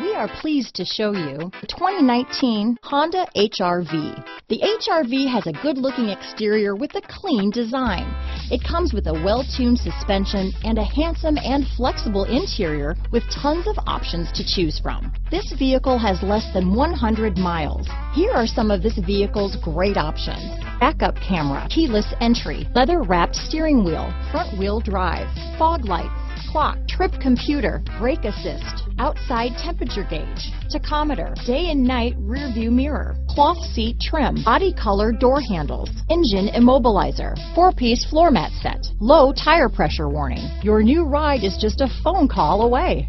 We are pleased to show you the 2019 Honda HRV. The HRV has a good-looking exterior with a clean design. It comes with a well-tuned suspension and a handsome and flexible interior with tons of options to choose from. This vehicle has less than 100 miles. Here are some of this vehicle's great options. Backup camera, keyless entry, leather-wrapped steering wheel, front-wheel drive, fog lights, clock, trip computer, brake assist, outside temperature gauge, tachometer, day and night rear view mirror, cloth seat trim, body color door handles, engine immobilizer, four-piece floor mat set, low tire pressure warning. Your new ride is just a phone call away.